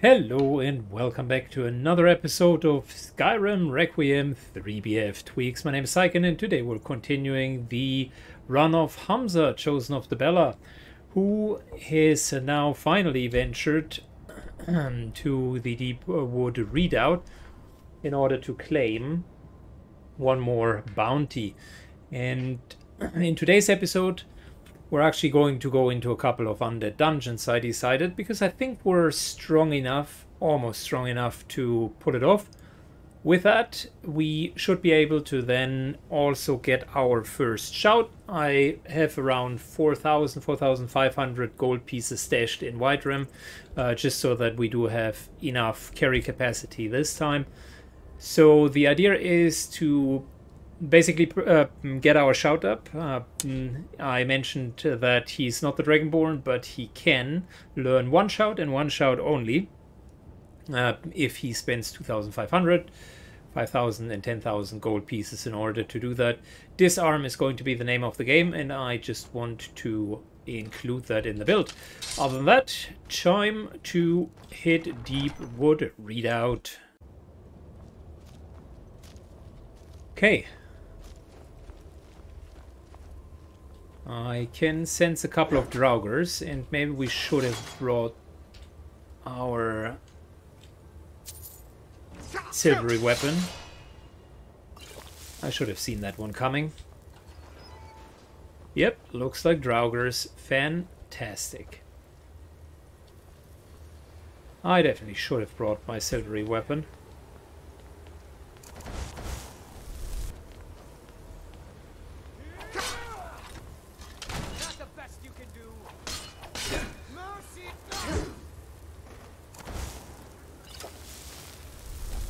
Hello and welcome back to another episode of Skyrim Requiem 3BF Tweaks. My name is Syken and today we're continuing the run of Hamza, Chosen of Dibella, who has now finally ventured to the Deepwood Redoubt in order to claim one more bounty. And in today's episode, we're actually going to go into a couple of undead dungeons, I decided, because I think we're strong enough, almost strong enough to pull it off. With that, we should be able to then also get our first shout. I have around 4,000, 4,500 gold pieces stashed in Whiterun, uh, just so that we do have enough carry capacity this time. So the idea is to basically uh, get our shout up. Uh, mm, I mentioned that he's not the Dragonborn, but he can learn one shout and one shout only uh, if he spends 2,500, 5,000, and 10,000 gold pieces in order to do that. Disarm is going to be the name of the game, and I just want to include that in the build. Other than that, time to hit Deep Wood Redoubt. Okay, I can sense a couple of Draugrs, and maybe we should have brought our silvery weapon. I should have seen that one coming. Yep, looks like Draugrs. Fantastic. I definitely should have brought my silvery weapon.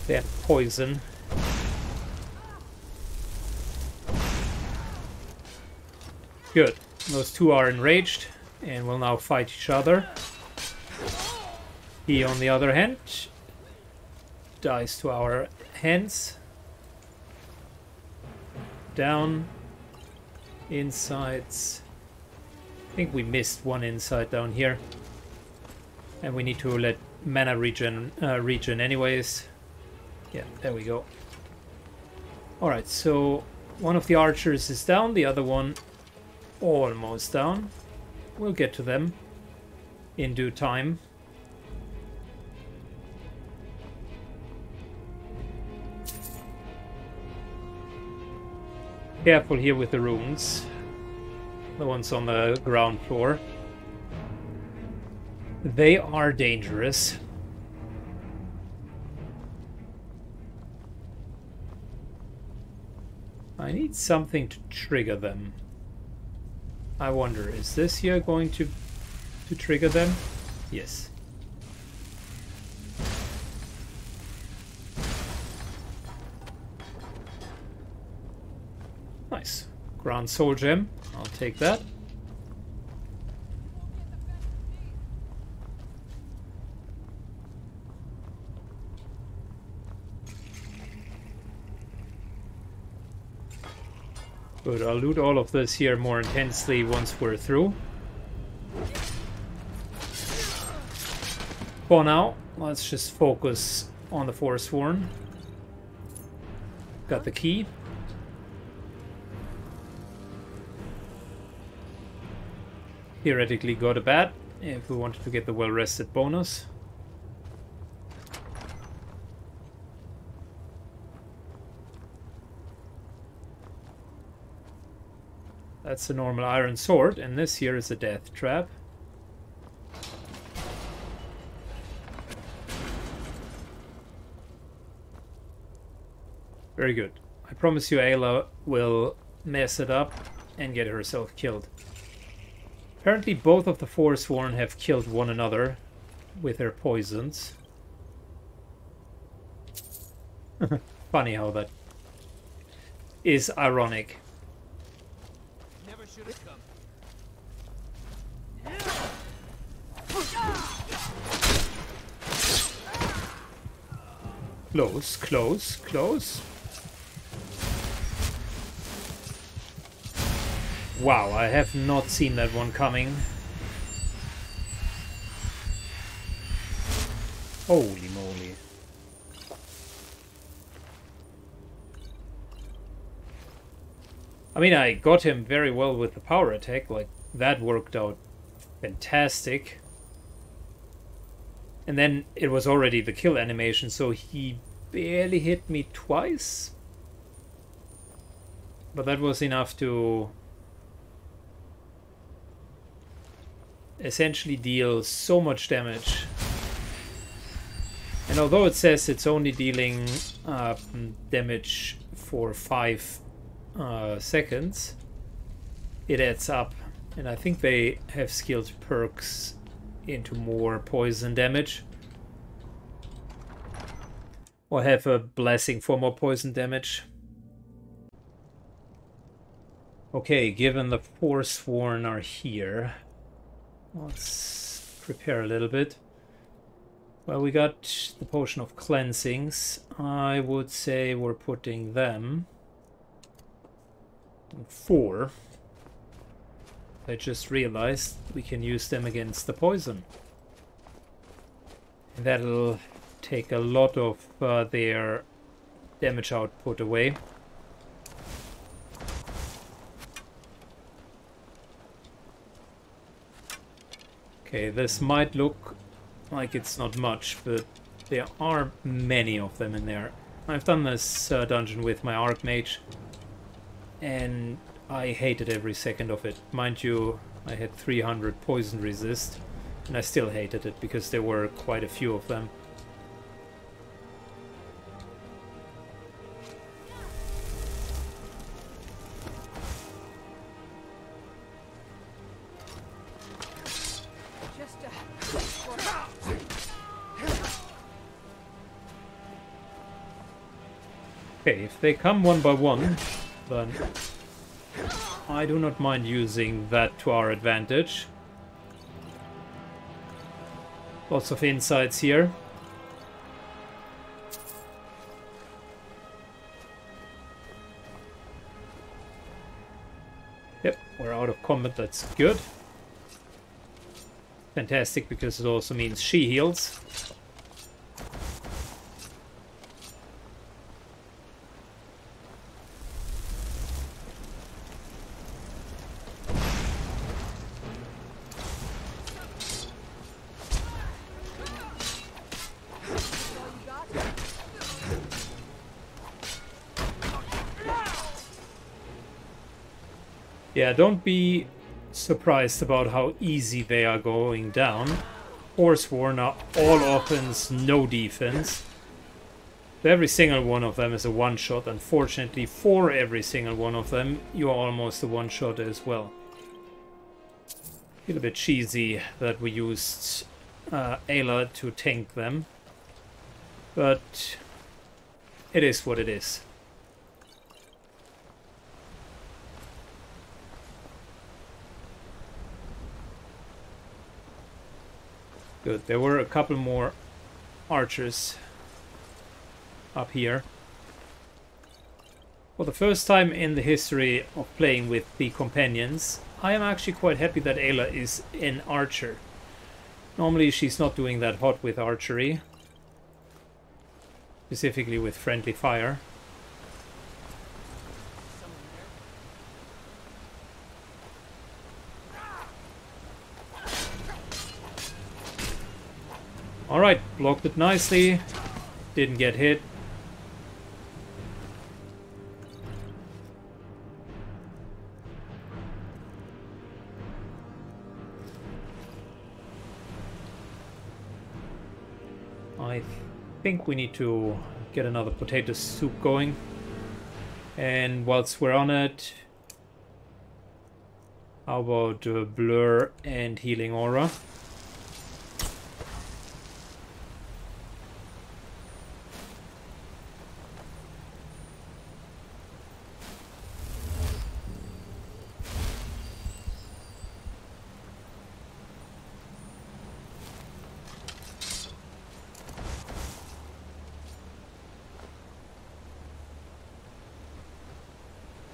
They have poison. Good. Those two are enraged and will now fight each other. He, on the other hand, dies to our hands. Down. Insides. I think we missed one inside down here. And we need to let mana regen, uh, regen anyways. Yeah, there we go. Alright, so one of the archers is down, the other one almost down. We'll get to them in due time. Careful here with the runes. The ones on the ground floor. They are dangerous. I need something to trigger them. I wonder, is this here going to to trigger them? Yes. Nice. Grand Soul Gem. I'll take that. Good, I'll loot all of this here more intensely once we're through. For now, let's just focus on the Forsworn. Got the key. Theoretically got a bat if we wanted to get the well-rested bonus. That's a normal iron sword, and this here is a death trap. Very good. I promise you Ayla will mess it up and get herself killed. Apparently both of the Forsworn have killed one another with their poisons. Funny how that is ironic. Close, close, close. Wow, I have not seen that one coming. Holy moly. I mean, I got him very well with the power attack, like, that worked out fantastic. And then it was already the kill animation, so he barely hit me twice. But that was enough to essentially deal so much damage. And although it says it's only dealing uh, damage for 5 uh, seconds, it adds up. And I think they have skilled perks into more poison damage. Or have a blessing for more poison damage. Okay, given the Forsworn are here, let's prepare a little bit. Well, we got the Potion of Cleansings. I would say we're putting them four. I just realized we can use them against the poison. And that'll take a lot of uh, their damage output away. Okay, this might look like it's not much, but there are many of them in there. I've done this uh, dungeon with my Archmage, and I hated every second of it. Mind you, I had 300 poison resist, and I still hated it because there were quite a few of them. Uh, okay, if they come one by one, then I do not mind using that to our advantage. Lots of insights here. Yep, we're out of combat, that's good. Fantastic, because it also means she heals. Yeah, don't be surprised about how easy they are going down. Forsworn are all offense, no defense. every single one of them is a one-shot. Unfortunately, for every single one of them, you are almost a one-shot as well. Feel a bit cheesy that we used uh, Ayla to tank them. But it is what it is. Good. There were a couple more archers up here. For the first time in the history of playing with the companions, I am actually quite happy that Ayla is an archer. Normally she's not doing that hot with archery. Specifically with friendly fire. Alright, blocked it nicely. Didn't get hit. I think we need to get another potato soup going. And whilst we're on it, how about uh, Blur and Healing Aura?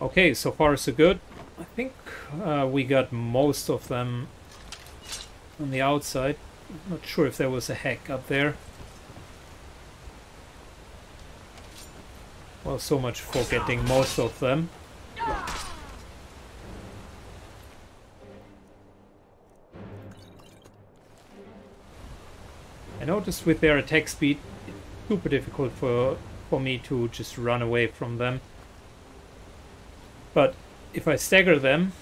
Okay, so far so good. I think uh, we got most of them on the outside. Not sure if there was a hag up there. Well, so much for getting most of them. I noticed with their attack speed, it's super difficult for, for me to just run away from them. But if I stagger them,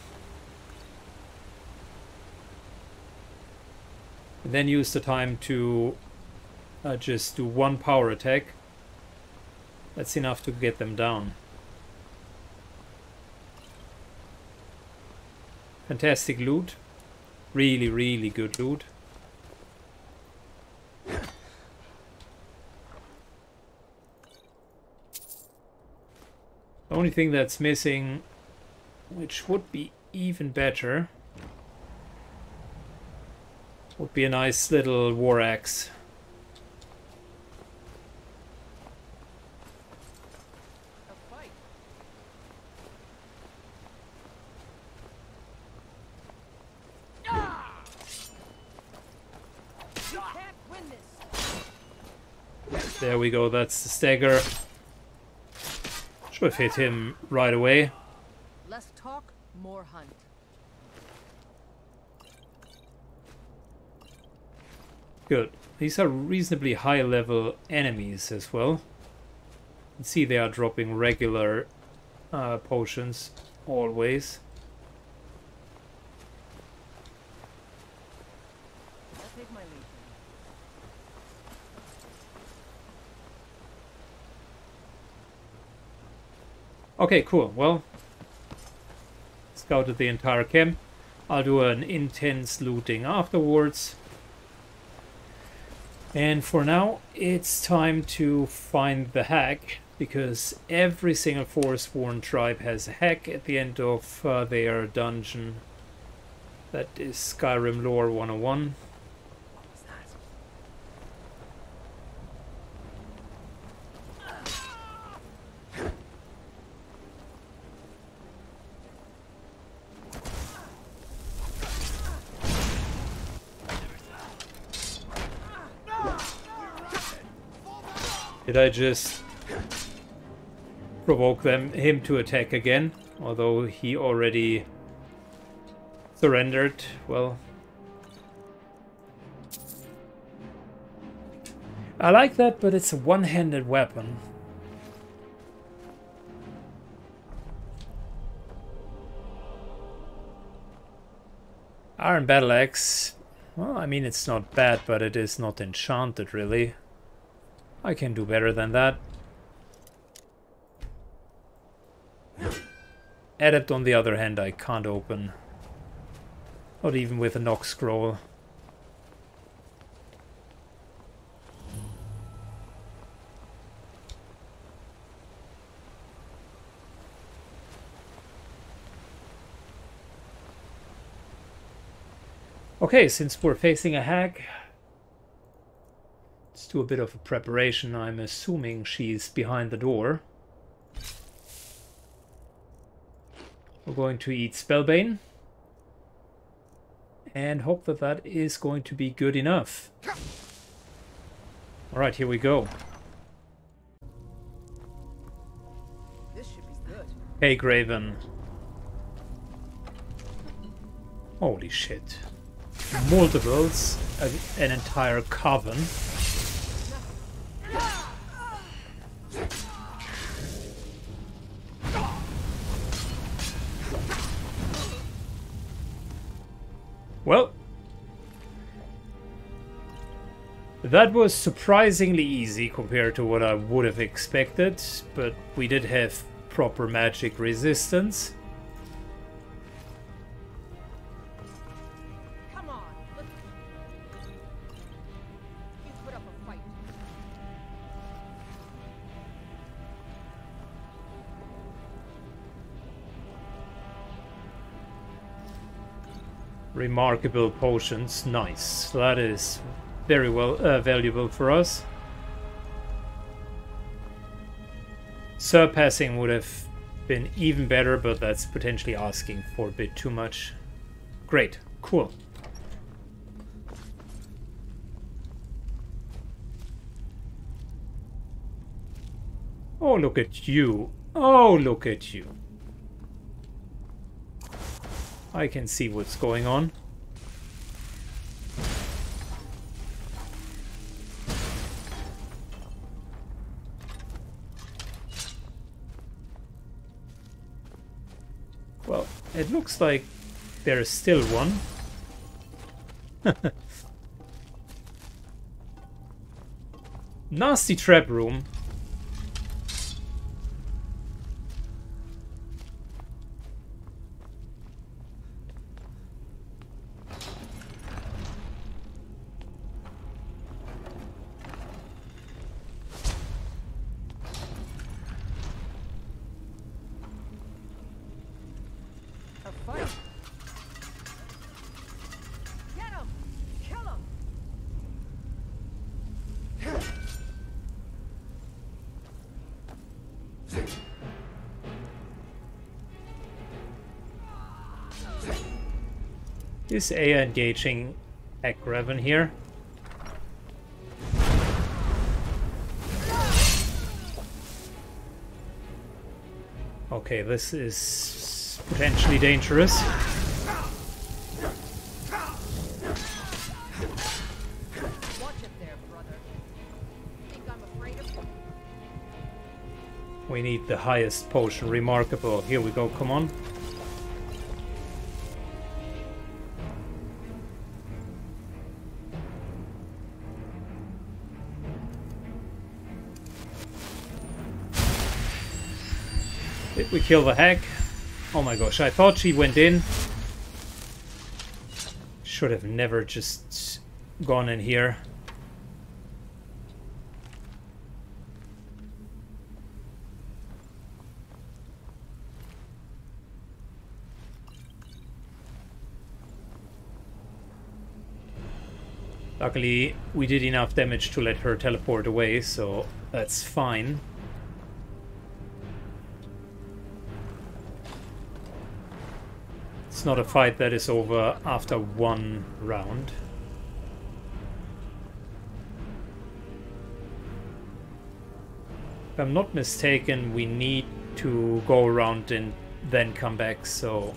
then use the time to uh, just do one power attack, that's enough to get them down. Fantastic loot. Really, really good loot. Only thing that's missing, which would be even better, would be a nice little war axe. There we go, that's the stagger. Should have hit him right away. Less talk, more hunt. Good. These are reasonably high level enemies as well. You can see they are dropping regular uh, potions always. I'll take my leave. Okay, cool. Well, scouted the entire camp. I'll do an intense looting afterwards. And for now, it's time to find the hag, because every single Forsworn tribe has a hag at the end of uh, their dungeon. That is Skyrim Lore 101. Did I just provoke them him to attack again? Although he already surrendered. Well, I like that, but it's a one-handed weapon. Iron Battle Axe. Well, I mean, it's not bad, but it is not enchanted, really. I can do better than that. Adept, on the other hand, I can't open. Not even with a knock scroll. Okay, since we're facing a hag, let's do a bit of a preparation. I'm assuming she's behind the door. We're going to eat Spellbane. And hope that that is going to be good enough. Alright, here we go. This should be good. Hagraven. Holy shit. Multiples, an entire coven. That was surprisingly easy compared to what I would have expected, but we did have proper magic resistance. Come on, let's. You put up a fight. Remarkable potions, nice. That is very well uh, valuable for us. Surpassing would have been even better, but that's potentially asking for a bit too much. Great, cool. Oh, look at you. Oh, look at you. I can see what's going on. Looks like there is still one. Nasty trap room. Is Ayla engaging Akravan here? Okay, this is potentially dangerous. We need the highest potion. Remarkable. Here we go, come on. We kill the hag? Oh my gosh, I thought she went in. Should have never just gone in here. Luckily, we did enough damage to let her teleport away, so that's fine. It's not a fight that is over after one round. If I'm not mistaken, we need to go around and then come back, so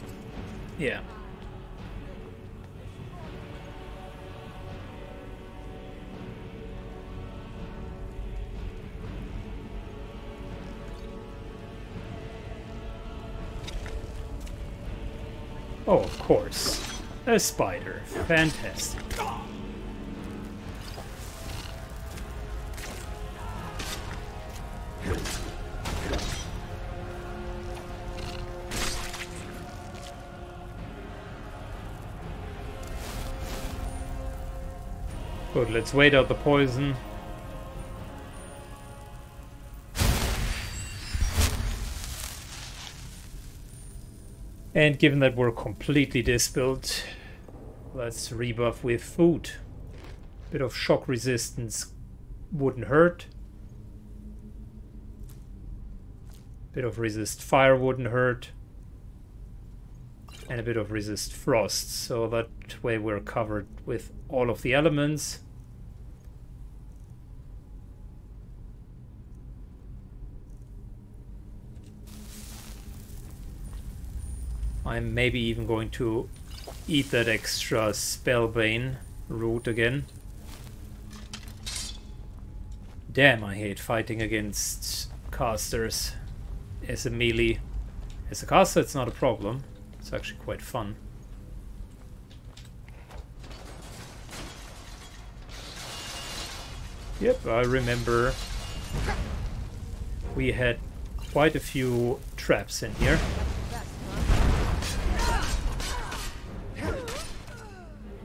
yeah. Oh, of course. A spider. Fantastic. Good, let's wait out the poison. And given that we're completely disbuilt, let's rebuff with food. A Bit of shock resistance wouldn't hurt. A Bit of resist fire wouldn't hurt. And a bit of resist frost, so that way we're covered with all of the elements. I'm maybe even going to eat that extra Spellbane root again. Damn, I hate fighting against casters as a melee. As a caster, it's not a problem. It's actually quite fun. Yep, I remember we had quite a few traps in here.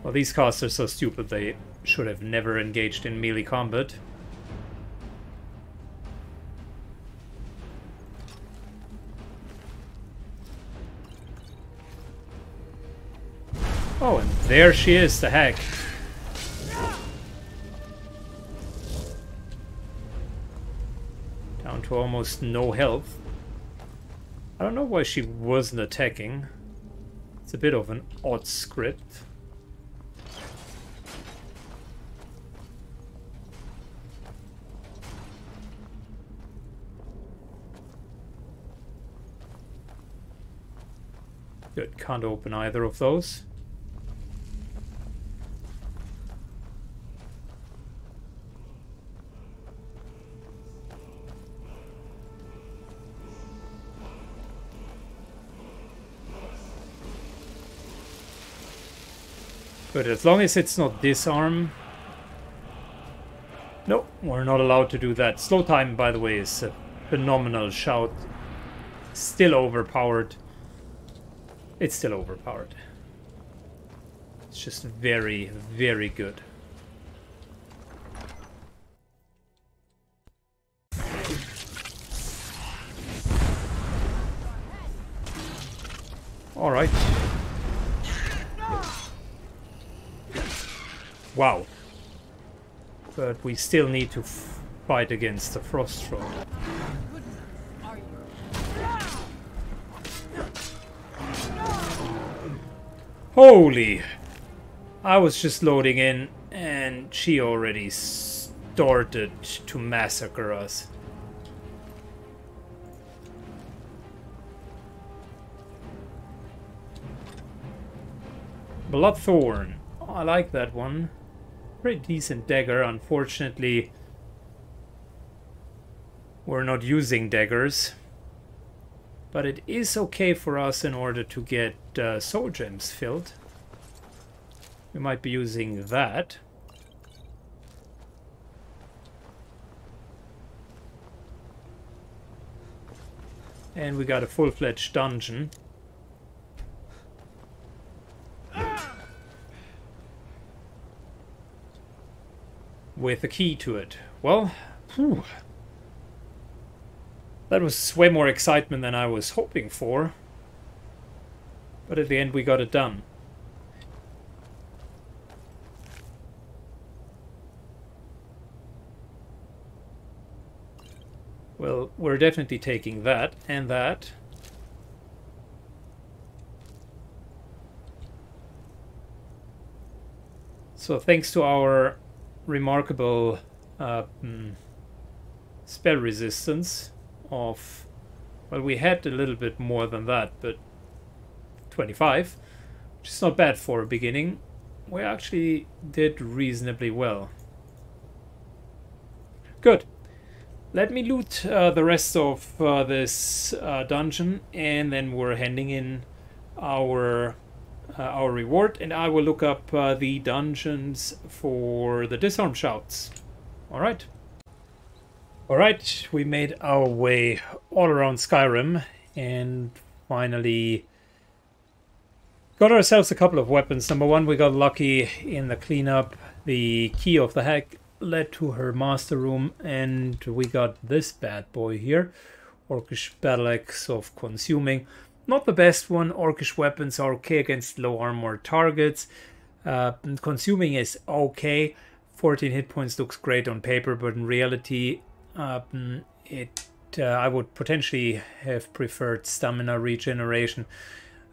Well, these casts are so stupid they should have never engaged in melee combat. Oh, and there she is, the hag. Down to almost no health. I don't know why she wasn't attacking. It's a bit of an odd script. Can't open either of those. But as long as it's not disarm... No, we're not allowed to do that. Slow time, by the way, is a phenomenal shout. Still overpowered. It's still overpowered. It's just very, very good. All right. Wow. But we still need to fight against the Frost Troll. Holy! I was just loading in and she already started to massacre us. Bloodthorn. Oh, I like that one. Pretty decent dagger. Unfortunately, we're not using daggers. But it is okay for us in order to get uh, soul gems filled. We might be using that. And we got a full-fledged dungeon. With a key to it. Well. That was way more excitement than I was hoping for. But at the end we got it done. Well, we're definitely taking that and that. So thanks to our remarkable uh, mm, spell resistance of... Well, we had a little bit more than that, but 25, which is not bad for a beginning. We actually did reasonably well. Good. Let me loot uh, the rest of uh, this uh, dungeon and then we're handing in our uh, our reward and I will look up uh, the dungeons for the disarm shouts. Alright. Alright, we made our way all around Skyrim and finally got ourselves a couple of weapons. Number one, we got lucky in the cleanup. The key of the hag led to her master room and we got this bad boy here. Orcish Battle Axe of Consuming. Not the best one. Orcish weapons are okay against low armor targets. Uh, consuming is okay. 14 hit points looks great on paper, but in reality, uh, it uh, I would potentially have preferred stamina regeneration.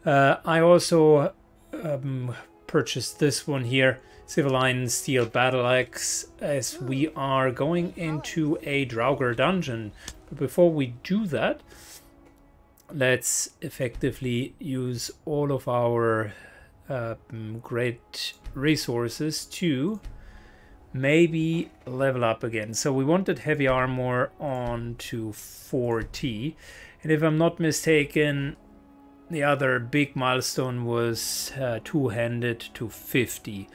Uh, I also um, purchased this one here. Civiline Steel Battle Axe as we are going into a Draugr dungeon. But before we do that, let's effectively use all of our uh, great resources to maybe level up again. So we wanted heavy armor on to 4T. And if I'm not mistaken, the other big milestone was uh, two-handed to 50.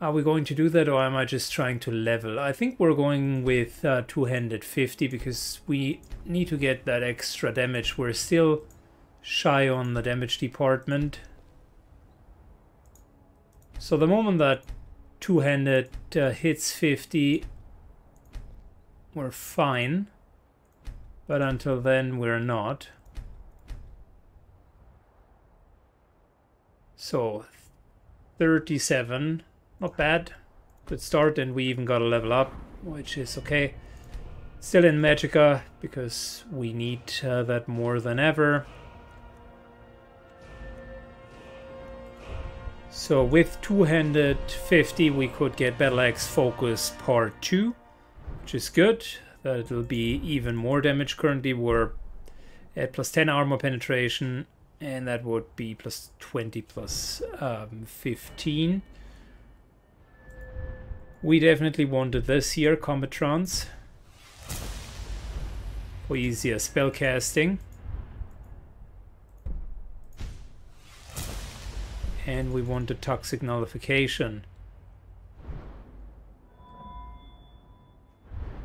Are we going to do that or am I just trying to level? I think we're going with uh, two-handed 50 because we need to get that extra damage. We're still shy on the damage department. So the moment that two-handed uh, hits 50, we're fine. But until then, we're not. So, 37 not bad. Good start, and we even got a level up, which is okay. Still in Magicka, because we need uh, that more than ever. So with two-handed 50 we could get Battle Axe Focus Part 2, which is good. That will be even more damage. Currently we're at plus 10 armor penetration and that would be plus 20 plus, um, 15. We definitely wanted this here, Combatrons, for easier spell casting. And we wanted Toxic Nullification.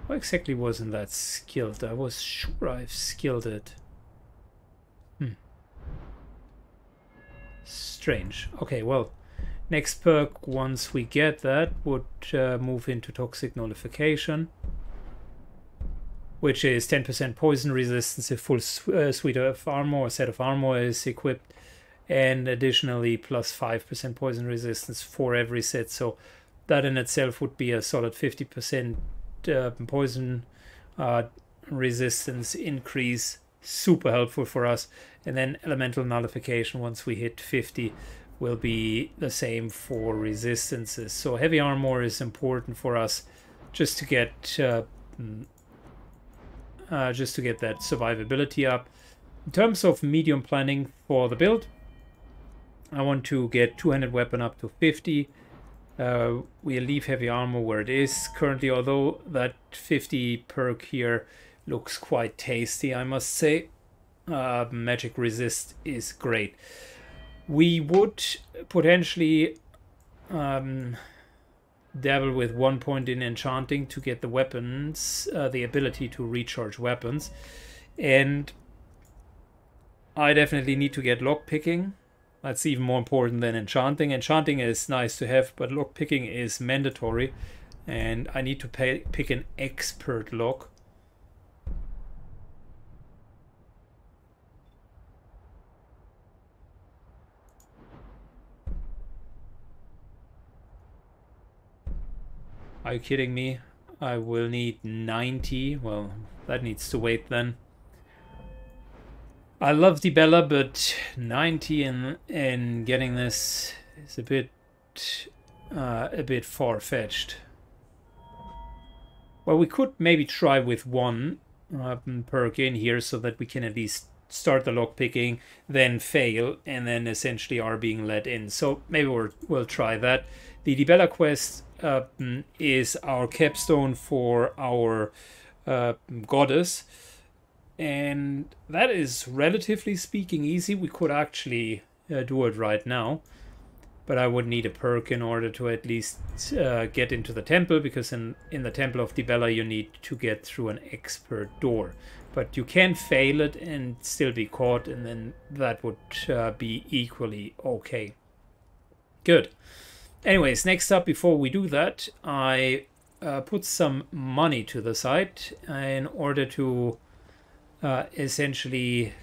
What exactly wasn't that skilled? I was sure I've skilled it. Hmm. Strange. Okay, well, next perk, once we get that, would uh, move into Toxic Nullification, which is 10% poison resistance if full uh, suite of armor or set of armor is equipped, and additionally plus 5% poison resistance for every set. So that in itself would be a solid 50% uh, poison uh, resistance increase. Super helpful for us. And then elemental nullification once we hit 50 will be the same for resistances. So heavy armor is important for us just to get uh, mm, uh, just to get that survivability up. In terms of medium planning for the build I want to get 200 weapon up to 50 uh, we'll leave heavy armor where it is currently, although that 50 perk here looks quite tasty, I must say. Uh, magic resist is great. We would potentially um, dabble with one point in enchanting to get the weapons, uh, the ability to recharge weapons. And I definitely need to get lockpicking that's even more important than enchanting. Enchanting is nice to have, but lock picking is mandatory. And I need to pay, pick an expert lock. Are you kidding me? I will need 90. Well, that needs to wait then. I love Dibella, but 90 and and getting this is a bit uh, a bit far fetched. Well, we could maybe try with one uh, perk in here so that we can at least start the lock picking, then fail, and then essentially are being let in. So maybe we'll, we'll try that. The Dibella quest uh, is our capstone for our uh, goddess and that is relatively speaking easy. We could actually uh, do it right now, but I would need a perk in order to at least uh, get into the temple, because in, in the Temple of Dibella you need to get through an expert door. But you can fail it and still be caught, and then that would uh, be equally okay. Good. Anyways, next up, before we do that, I uh, put some money to the side in order to uh, essentially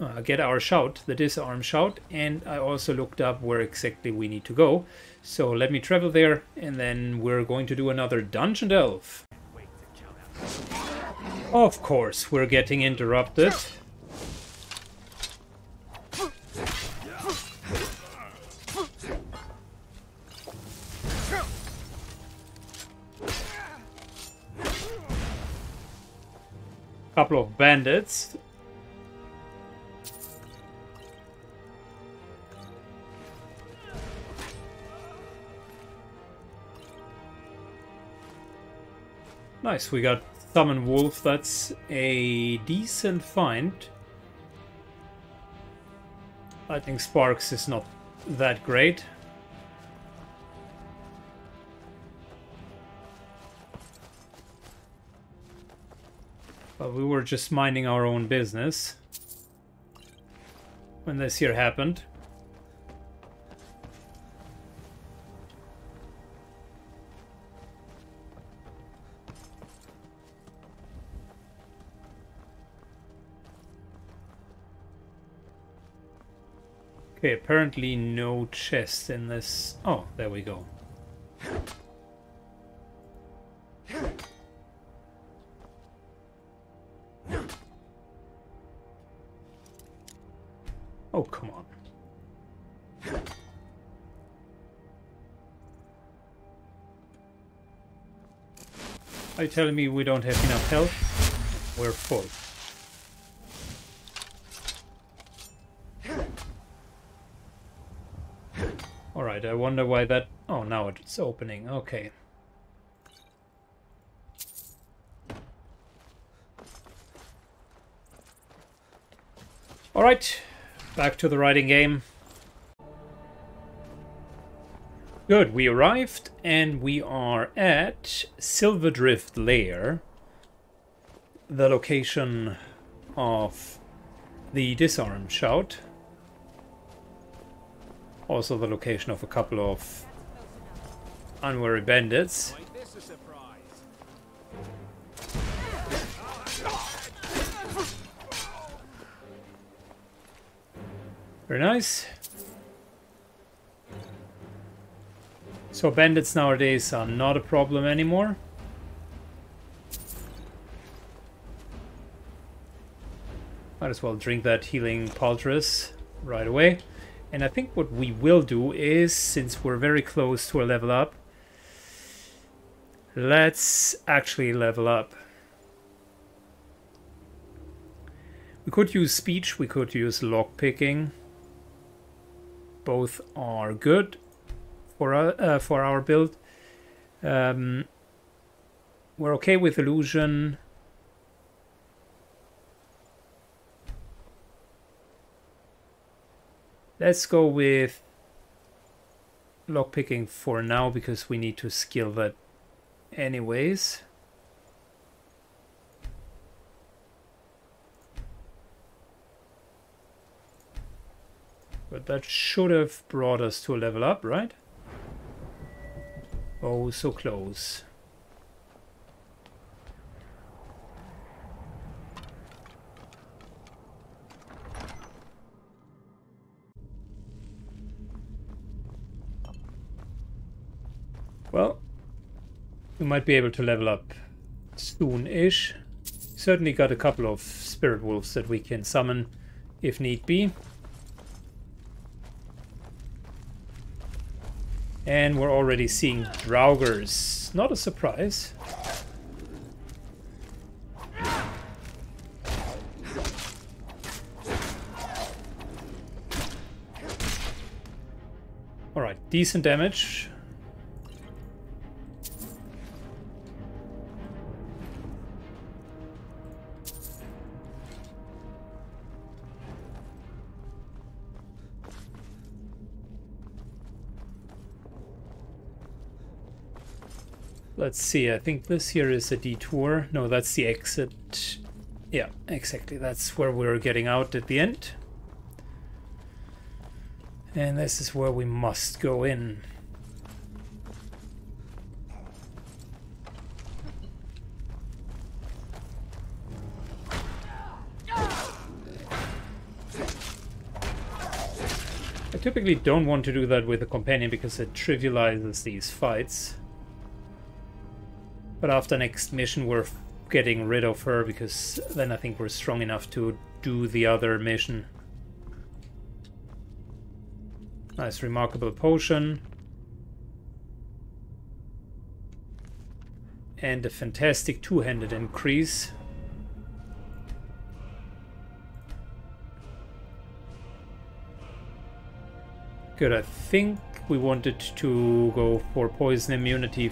uh, get our shout, the disarm shout, and I also looked up where exactly we need to go. So let me travel there, and then we're going to do another Dungeon Delve. Of course, we're getting interrupted. Couple of bandits. Nice, we got Summon Wolf, that's a decent find. I think Sparks is not that great. But we were just minding our own business when this here happened. Okay, apparently no chest in this. Oh, there we go. you telling me we don't have enough health? We're full. Alright, I wonder why that... Oh, now it's opening. Okay. Alright, back to the writing game. Good, we arrived and we are at Silverdrift Lair, the location of the disarm shout. Also the location of a couple of unwary bandits. Very nice. So bandits nowadays are not a problem anymore. Might as well drink that healing Paltris right away. And I think what we will do is, since we're very close to a level up, let's actually level up. We could use speech, we could use lockpicking. Both are good for our, uh, for our build. Um, we're okay with illusion. Let's go with lockpicking for now because we need to skill that anyways. But that should have brought us to a level up, right? Oh, so close. Well, we might be able to level up soon-ish. Certainly got a couple of spirit wolves that we can summon if need be. And we're already seeing Draugrs. Not a surprise. Alright, decent damage. Let's see, I think this here is a detour. No, that's the exit. Yeah, exactly. That's where we're getting out at the end. And this is where we must go in. I typically don't want to do that with a companion because it trivializes these fights. But after next mission we're getting rid of her because then I think we're strong enough to do the other mission. Nice remarkable potion. And a fantastic two-handed increase. Good, I think we wanted to go for poison immunity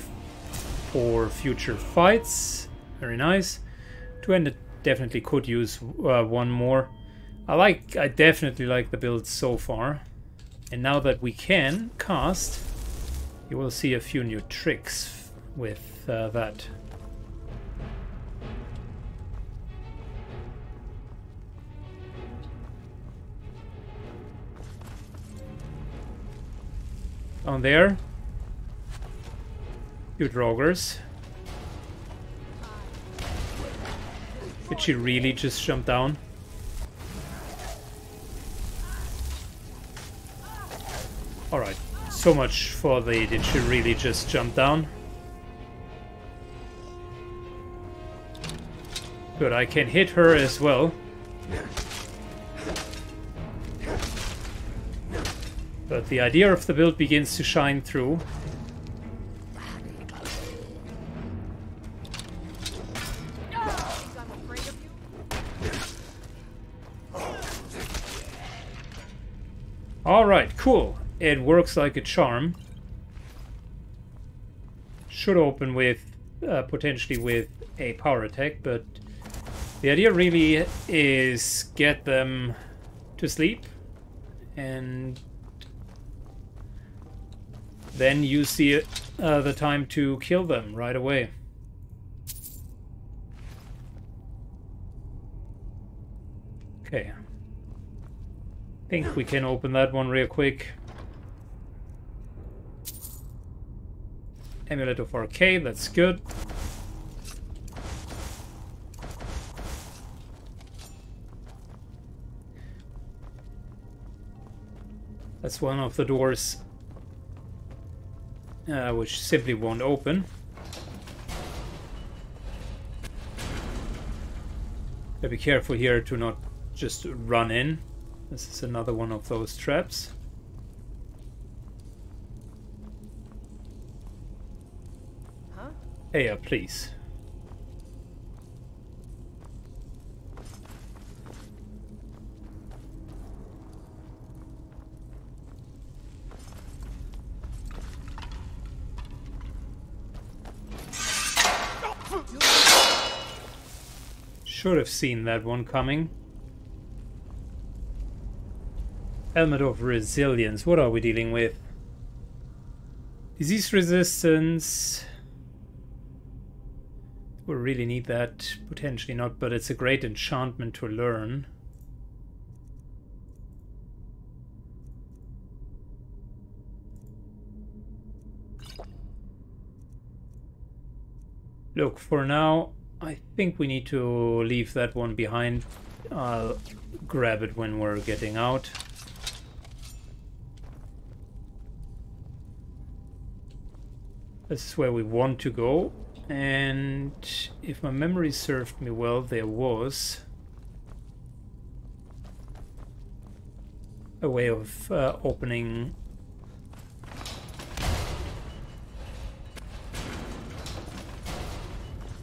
for future fights. Very nice. Two-handed definitely could use uh, one more. I like, I definitely like the build so far. And now that we can cast, you will see a few new tricks with uh, that. On there, you Draugrs. Did she really just jump down? Alright, so much for the did she really just jump down? Good, I can hit her as well. But the idea of the build begins to shine through. It works like a charm. Should open with, uh, potentially with a power attack, but the idea really is get them to sleep and then use the, uh, the time to kill them right away. Okay. I think we can open that one real quick. Of Arcade, that's good. That's one of the doors uh, which simply won't open. Be careful here to not just run in. This is another one of those traps. Uh, please. Should have seen that one coming. Helmet of Resilience. What are we dealing with? Disease resistance. We'll really need that. Potentially not, but it's a great enchantment to learn. Look, for now, I think we need to leave that one behind. I'll grab it when we're getting out. This is where we want to go. And if my memory served me well, there was a way of uh, opening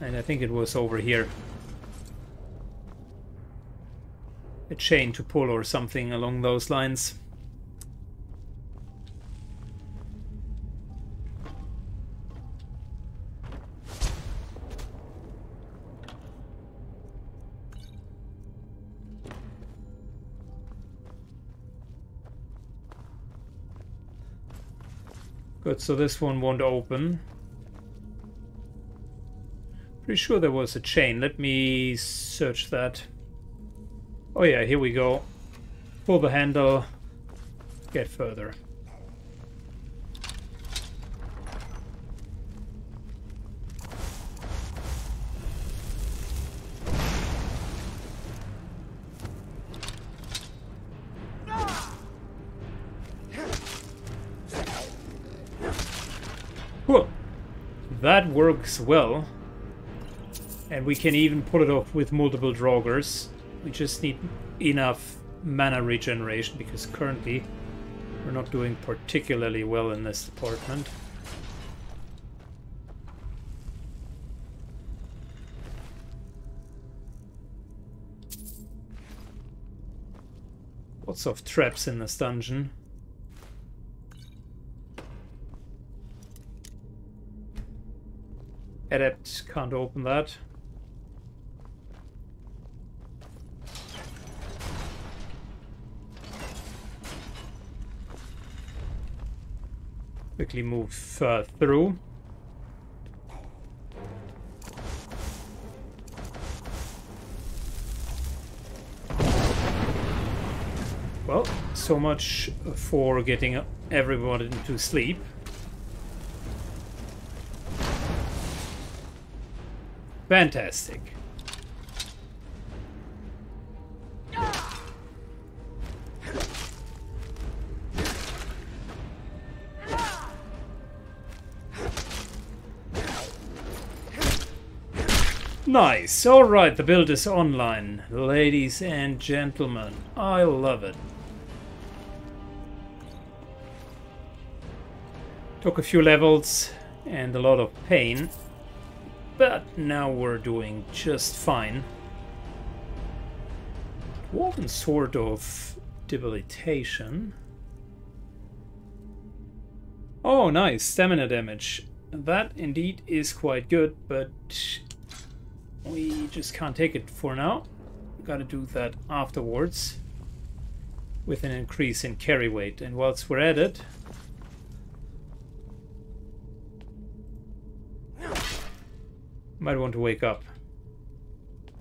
and I think it was over here. A chain to pull or something along those lines Good, so this one won't open. Pretty sure there was a chain. Let me search that. Oh yeah, here we go. Pull the handle. Get further. That works well. And we can even pull it off with multiple Draugrs. We just need enough mana regeneration because currently we're not doing particularly well in this department. Lots of traps in this dungeon. Adept can't open that. Quickly move uh, through. Well, so much for getting everybody to sleep. Fantastic. Nice. Alright, the build is online. Ladies and gentlemen, I love it. Took a few levels and a lot of pain but now we're doing just fine. Dwarven Sword of Debilitation. Oh, nice. Stamina damage. That indeed is quite good, but we just can't take it for now. Gotta do that afterwards with an increase in carry weight. And whilst we're at it, might want to wake up.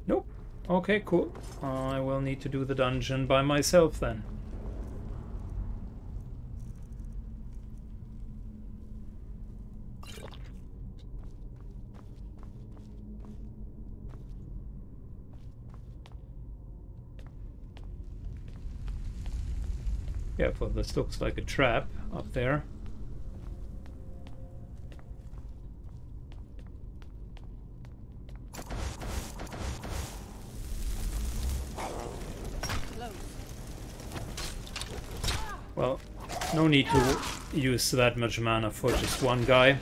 Nope. Okay, cool. I will need to do the dungeon by myself then. Careful, this looks like a trap up there. Well, no need to use that much mana for just one guy.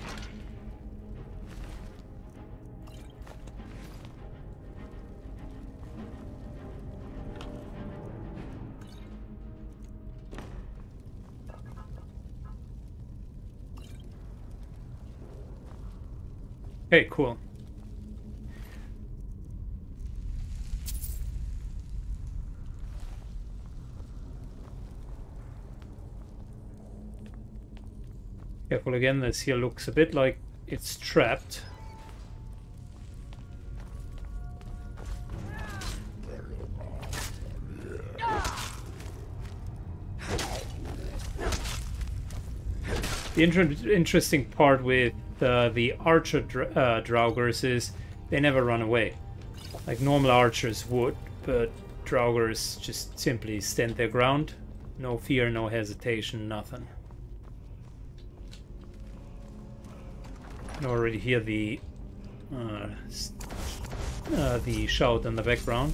Okay, cool. Careful again, this here looks a bit like it's trapped. The inter interesting part with uh, the archer dra uh, is they never run away. Like normal archers would, but Draugrs just simply stand their ground. No fear, no hesitation, nothing. Can already hear the uh, uh, the shout in the background.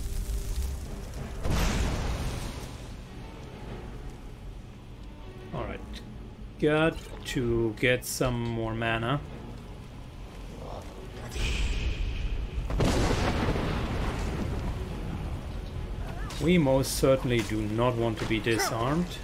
Alright, got to get some more mana. We most certainly do not want to be disarmed.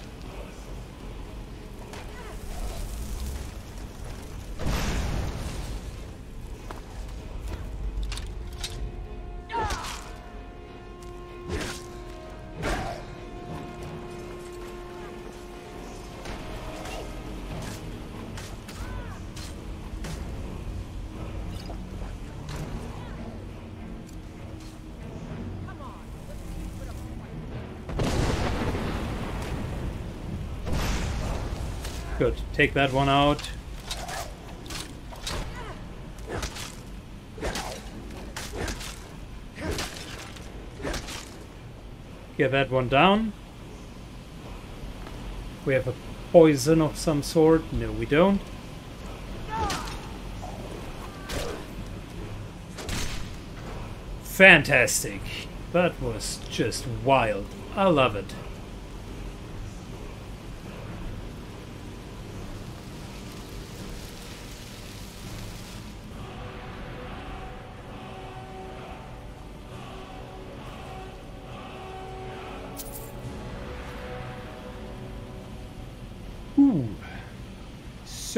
Take that one out. Get that one down. We have a poison of some sort. No, we don't. Fantastic. That was just wild. I love it.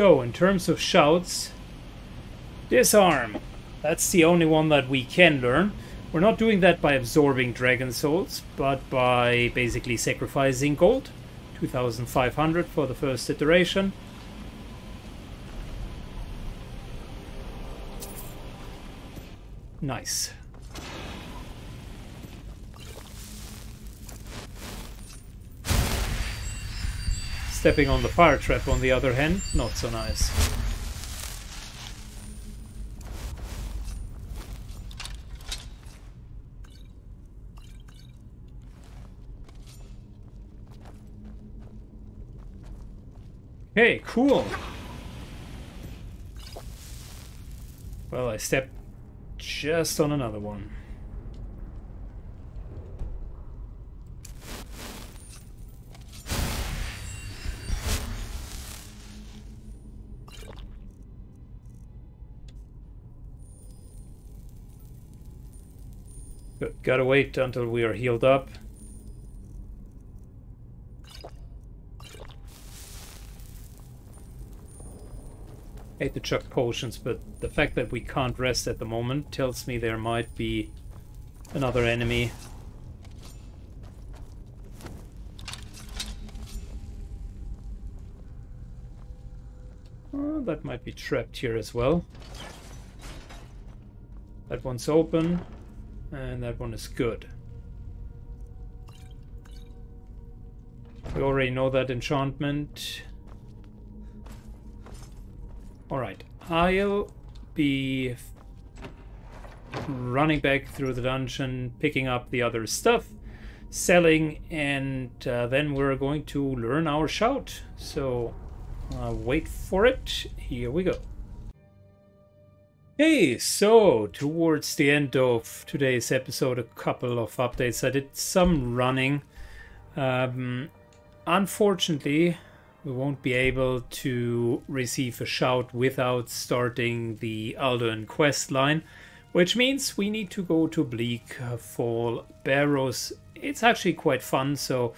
So, in terms of shouts, disarm. That's the only one that we can learn. We're not doing that by absorbing dragon souls, but by basically sacrificing gold. 2500 for the first iteration. Nice. Stepping on the fire trap, on the other hand, not so nice. Hey, cool. Well, I stepped just on another one. Gotta wait until we are healed up. hate to chuck potions, but the fact that we can't rest at the moment tells me there might be another enemy. Oh, that might be trapped here as well. That one's open, and that one is good. We already know that enchantment. Alright, I'll be running back through the dungeon, picking up the other stuff, selling, and uh, then we're going to learn our shout. So uh, wait for it. Here we go. Hey, so towards the end of today's episode, a couple of updates. I did some running. Um, unfortunately, we won't be able to receive a shout without starting the Alduin quest line, which means we need to go to Bleak Falls Barrow. It's actually quite fun, so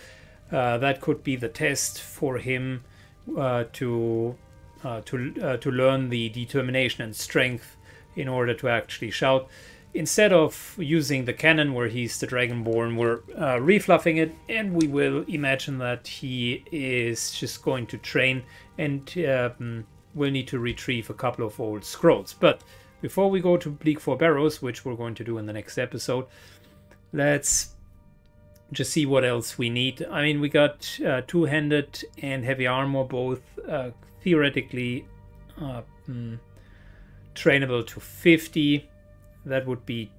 uh, that could be the test for him uh, to uh, to uh, to learn the determination and strength in order to actually shout instead of using the canon where he's the dragonborn, we're uh, refluffing it, and we will imagine that he is just going to train and um, will need to retrieve a couple of old scrolls. But before we go to Bleak Falls Barrow, which we're going to do in the next episode, let's just see what else we need. I mean, we got uh, two-handed and heavy armor, both uh, theoretically uh, mm, trainable to 50 that would be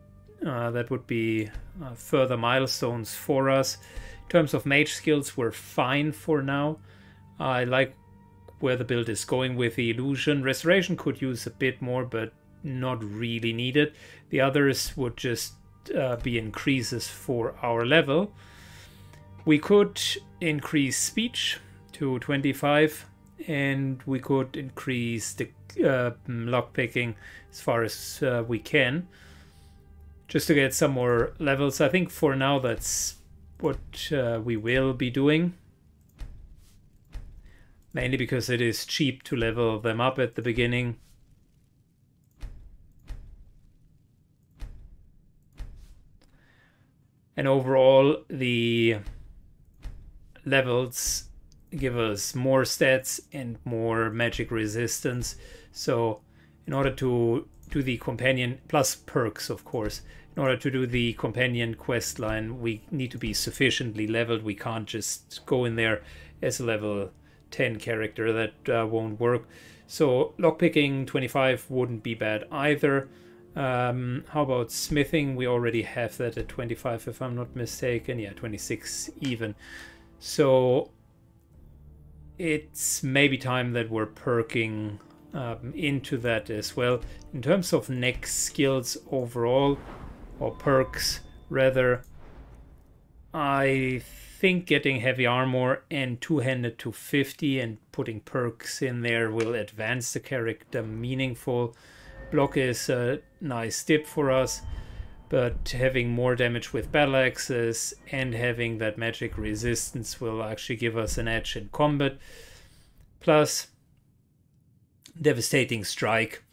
uh, that would be uh, further milestones for us. In terms of mage skills, we're fine for now. I like where the build is going with the illusion. Restoration could use a bit more, but not really needed. The others would just uh, be increases for our level. We could increase speech to 25 and we could increase the uh, lockpicking as far as uh, we can just to get some more levels. I think for now that's what uh, we will be doing. Mainly because it is cheap to level them up at the beginning. And overall, the levels give us more stats and more magic resistance. So in order to do the companion, plus perks of course, in order to do the companion quest line, we need to be sufficiently leveled. We can't just go in there as a level 10 character. That uh, won't work. So lockpicking 25 wouldn't be bad either. Um, how about smithing? We already have that at 25 if I'm not mistaken. Yeah, 26 even. So it's maybe time that we're perking um, into that as well. In terms of next skills overall, or perks rather, I think getting heavy armor and two-handed to 50 and putting perks in there will advance the character meaningful. Block is a nice dip for us, but having more damage with battle axes and having that magic resistance will actually give us an edge in combat. Plus, devastating strike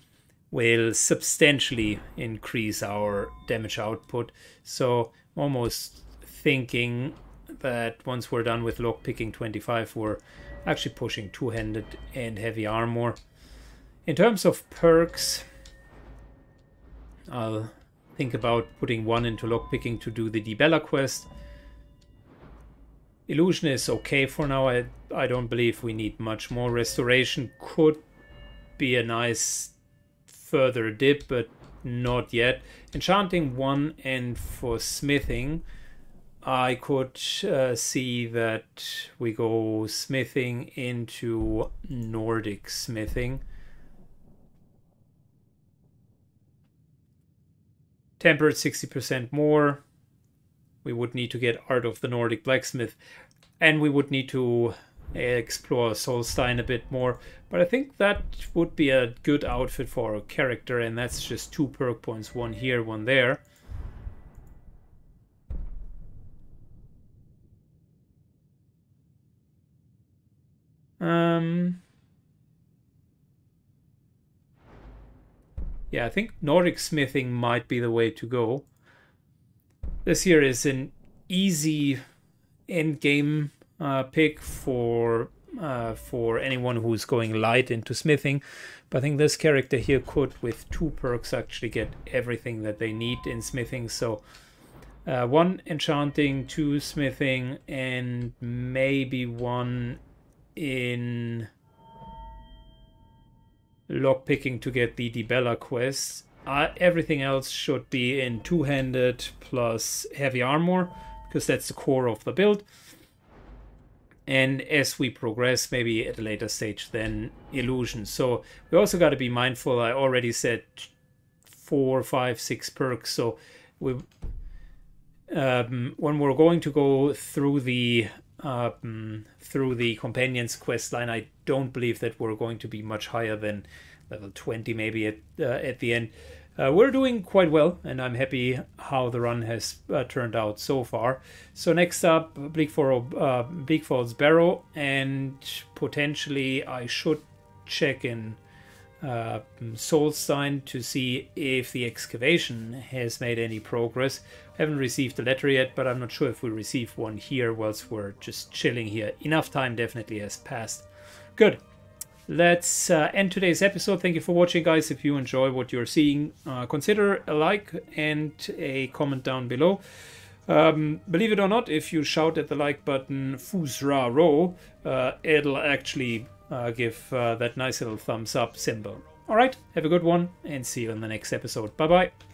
will substantially increase our damage output. So almost thinking that once we're done with lockpicking 25, we're actually pushing two-handed and heavy armor. In terms of perks, I'll think about putting one into lockpicking to do the Dibella quest. Illusion is okay for now. I, I don't believe we need much more. Restoration could be a nice further dip, but not yet. Enchanting one and for smithing, I could uh, see that we go smithing into Nordic smithing. Tempered 60% more. We would need to get Art of the Nordic Blacksmith. And we would need to explore Solstheim a bit more. But I think that would be a good outfit for a character, and that's just two perk points, one here, one there. Um, yeah, I think Nordic smithing might be the way to go. This here is an easy end game uh, pick for uh, for anyone who's going light into smithing. But I think this character here could, with two perks, actually get everything that they need in smithing. So uh, one enchanting, two smithing, and maybe one in lockpicking to get the Dibella quest. Uh, everything else should be in two-handed plus heavy armor because that's the core of the build. And as we progress, maybe at a later stage, then illusion. So we also got to be mindful. I already said four, five, six perks. So we, um, when we're going to go through the um, through the companions quest line, I don't believe that we're going to be much higher than level 20, maybe at uh, at the end. Uh, we're doing quite well, and I'm happy how the run has uh, turned out so far. So next up, Bleakfall, uh, Bleakfall's Barrow, and potentially I should check in uh, Solstheim to see if the excavation has made any progress. I haven't received a letter yet, but I'm not sure if we receive one here whilst we're just chilling here. Enough time definitely has passed. Good let's uh, end today's episode. Thank you for watching, guys. If you enjoy what you're seeing, uh, consider a like and a comment down below. Um, believe it or not, if you shout at the like button Fusra Ro, uh, it'll actually uh, give uh, that nice little thumbs up symbol. Alright, have a good one and see you in the next episode. Bye bye.